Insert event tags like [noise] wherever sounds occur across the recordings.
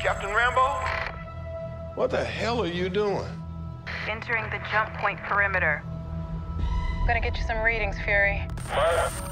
Captain Rambeau? What the hell are you doing? Entering the jump point perimeter. I'm gonna get you some readings, Fury. Hello?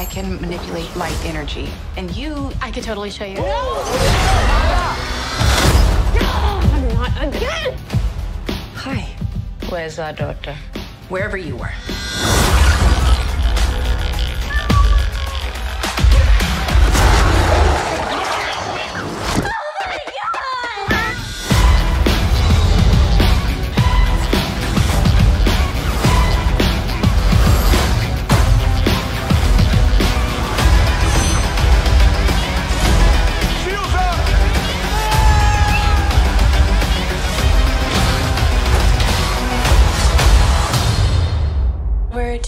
I can manipulate light energy, and you. I could totally show you. No! Again! Hi. Where's our daughter? Wherever you were.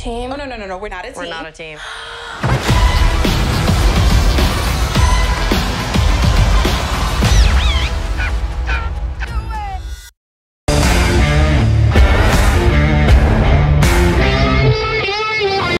Team. Oh no no no no! We're not a team. We're not a team. [gasps] [gasps] [gasps]